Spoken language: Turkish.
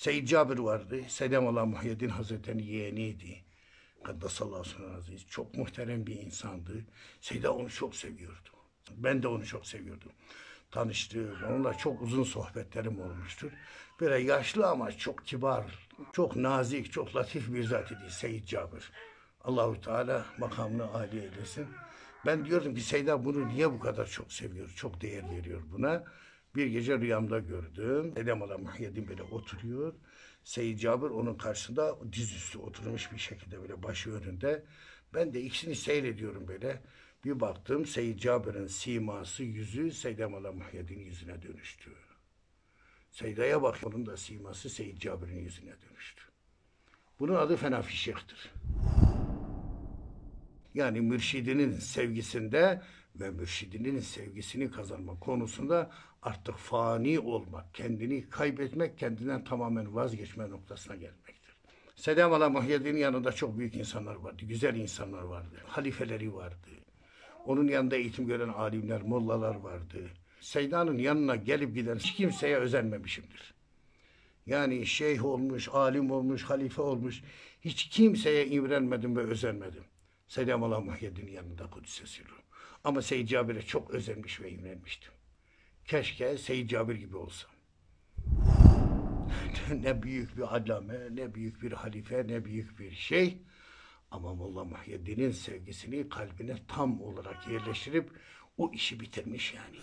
Seyyid Cabir vardı. Selamullah Muhyiddin Hazretleri'nin yeğeniydi. Kaddesallahu sunu aziz. Çok muhterem bir insandı. Seyda onu çok seviyordu. Ben de onu çok seviyordum. Tanıştığım, onunla çok uzun sohbetlerim olmuştur. Böyle yaşlı ama çok kibar, çok nazik, çok latif bir zat idi Seyyid Cabir. Allahu Teala makamını âli eylesin. Ben diyordum ki Seyda bunu niye bu kadar çok seviyor, çok değer veriyor buna. Bir gece rüyamda gördüm. Dedem adam Muhyiddin böyle oturuyor. Seyyid Cabir onun karşısında dizüstü oturmuş bir şekilde böyle başı önünde. Ben de ikisini seyrediyorum böyle. Bir baktım Seyyid Cabir'in siması, yüzü Seyyid Ala Muhyiddin'in yüzüne dönüştü. Seyda'ya bak onun da siması Seyyid Cabir'in yüzüne dönüştü. Bunun adı fena fişektir. Yani mürşidinin sevgisinde ve mürşidinin sevgisini kazanma konusunda artık fani olmak, kendini kaybetmek, kendinden tamamen vazgeçme noktasına gelmektir. Selam Ala Muhyiddin'in yanında çok büyük insanlar vardı, güzel insanlar vardı, halifeleri vardı. Onun yanında eğitim gören alimler, mollalar vardı. Seyda'nın yanına gelip giden hiç kimseye özenmemişimdir. Yani şeyh olmuş, alim olmuş, halife olmuş. Hiç kimseye imrenmedim ve özenmedim. Selam Allah Muhyiddin'in yanında Kudüs'e sirru. Ama Seyyid Cabir'e çok özenmiş ve imrenmiştim. Keşke Seyyid Cabir gibi olsam. ne büyük bir allame, ne büyük bir halife, ne büyük bir şey. Ama Molla Muhyiddin'in sevgisini kalbine tam olarak yerleştirip o işi bitirmiş yani.